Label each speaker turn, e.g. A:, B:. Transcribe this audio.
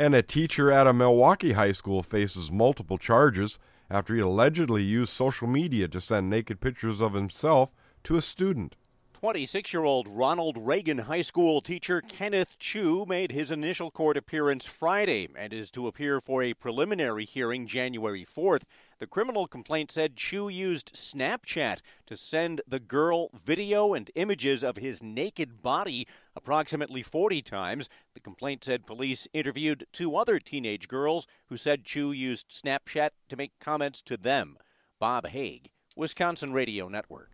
A: And a teacher at a Milwaukee high school faces multiple charges after he allegedly used social media to send naked pictures of himself to a student.
B: 26 year old Ronald Reagan High School teacher Kenneth Chu made his initial court appearance Friday and is to appear for a preliminary hearing January 4th. The criminal complaint said Chu used Snapchat to send the girl video and images of his naked body approximately 40 times. The complaint said police interviewed two other teenage girls who said Chu used Snapchat to make comments to them. Bob Hague, Wisconsin Radio Network.